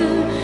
to